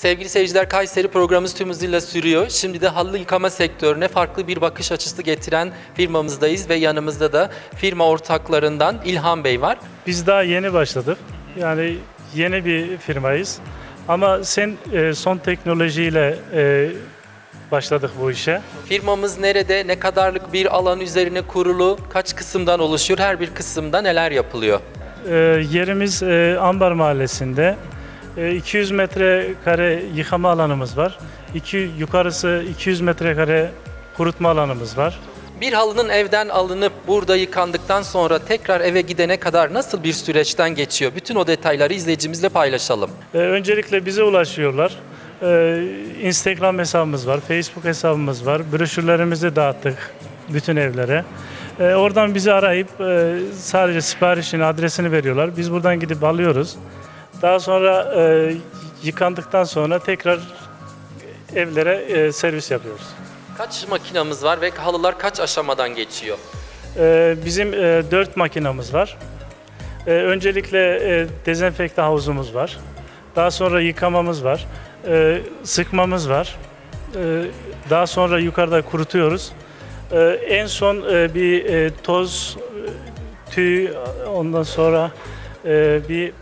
Sevgili seyirciler Kayseri programımız tüm hızıyla sürüyor. Şimdi de halı yıkama sektörüne farklı bir bakış açısı getiren firmamızdayız ve yanımızda da firma ortaklarından İlhan Bey var. Biz daha yeni başladık. Yani yeni bir firmayız. Ama sen e, son teknolojiyle e, başladık bu işe. Firmamız nerede, ne kadarlık bir alan üzerine kurulu, kaç kısımdan oluşuyor, her bir kısımda neler yapılıyor? E, yerimiz e, Ambar Mahallesi'nde. E, 200 metrekare yıkama alanımız var. İki, yukarısı 200 metrekare kurutma alanımız var. Bir halının evden alınıp burada yıkandıktan sonra tekrar eve gidene kadar nasıl bir süreçten geçiyor? Bütün o detayları izleyicimizle paylaşalım. E, öncelikle bize ulaşıyorlar. E, Instagram hesabımız var, Facebook hesabımız var. Broşürlerimizi dağıttık bütün evlere. E, oradan bizi arayıp e, sadece siparişini, adresini veriyorlar. Biz buradan gidip alıyoruz. Daha sonra e, yıkandıktan sonra tekrar evlere e, servis yapıyoruz. Kaç makinamız var ve halılar kaç aşamadan geçiyor? E, bizim e, 4 makinamız var. E, öncelikle e, dezenfekte havuzumuz var. Daha sonra yıkamamız var. E, sıkmamız var. E, daha sonra yukarıda kurutuyoruz. E, en son e, bir e, toz, e, tüy, ondan sonra e, bir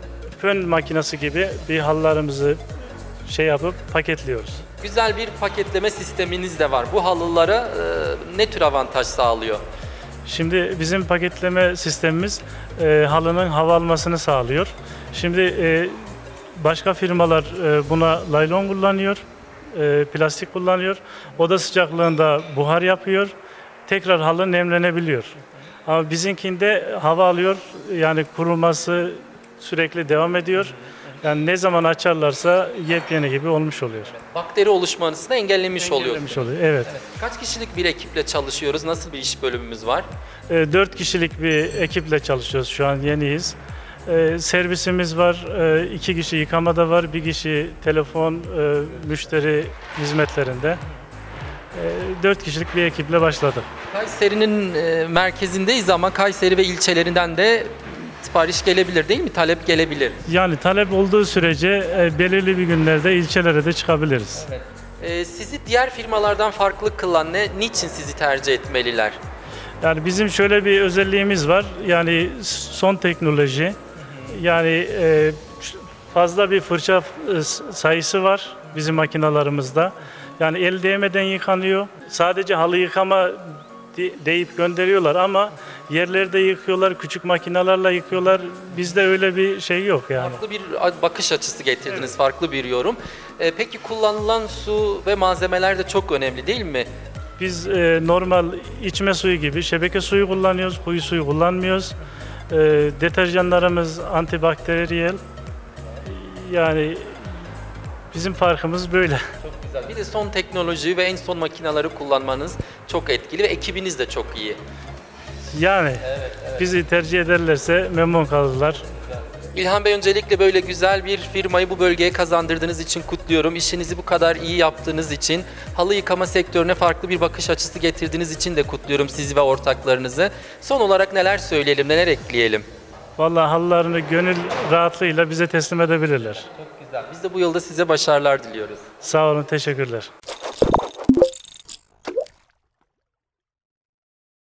fön makinesi gibi bir halılarımızı şey yapıp paketliyoruz. Güzel bir paketleme sisteminiz de var. Bu halılara e, ne tür avantaj sağlıyor? Şimdi bizim paketleme sistemimiz e, halının hava almasını sağlıyor. Şimdi e, başka firmalar e, buna laylon kullanıyor, e, plastik kullanıyor. Oda sıcaklığında buhar yapıyor. Tekrar halı nemlenebiliyor. Ama bizimkinde hava alıyor. Yani kuruması sürekli devam ediyor. Yani ne zaman açarlarsa yepyeni gibi olmuş oluyor. Bakteri oluşmasını engellemiş oluyor. Engellemiş oluyor. Evet. Kaç kişilik bir ekiple çalışıyoruz? Nasıl bir iş bölümümüz var? E, Dört kişilik bir ekiple çalışıyoruz şu an yeniyiz. E, servisimiz var, e, iki kişi yıkamada var, bir kişi telefon, e, müşteri hizmetlerinde. E, dört kişilik bir ekiple başladık. Kayseri'nin e, merkezindeyiz ama Kayseri ve ilçelerinden de sipariş gelebilir değil mi? Talep gelebilir. Yani talep olduğu sürece e, belirli bir günlerde ilçelere de çıkabiliriz. E, sizi diğer firmalardan farklı kılan ne? Niçin sizi tercih etmeliler? Yani bizim şöyle bir özelliğimiz var. Yani son teknoloji. Yani e, fazla bir fırça e, sayısı var bizim makinalarımızda. Yani el değmeden yıkanıyor. Sadece halı yıkama deyip gönderiyorlar ama yerlerde yıkıyorlar, küçük makinalarla yıkıyorlar. Bizde öyle bir şey yok yani. Farklı bir bakış açısı getirdiniz, farklı bir yorum. E, peki kullanılan su ve malzemeler de çok önemli değil mi? Biz e, normal içme suyu gibi şebeke suyu kullanıyoruz, kuyu suyu kullanmıyoruz. E, deterjanlarımız antibakteriyel. Yani bizim farkımız böyle. Çok güzel. Bir de son teknoloji ve en son makineleri kullanmanız etkili ve ekibiniz de çok iyi. Yani bizi tercih ederlerse memnun kalırlar. İlhan Bey öncelikle böyle güzel bir firmayı bu bölgeye kazandırdığınız için kutluyorum. İşinizi bu kadar iyi yaptığınız için, halı yıkama sektörüne farklı bir bakış açısı getirdiğiniz için de kutluyorum sizi ve ortaklarınızı. Son olarak neler söyleyelim, neler ekleyelim? Vallahi halılarını gönül rahatlığıyla bize teslim edebilirler. Çok güzel. Biz de bu yılda size başarılar diliyoruz. Sağ olun, teşekkürler.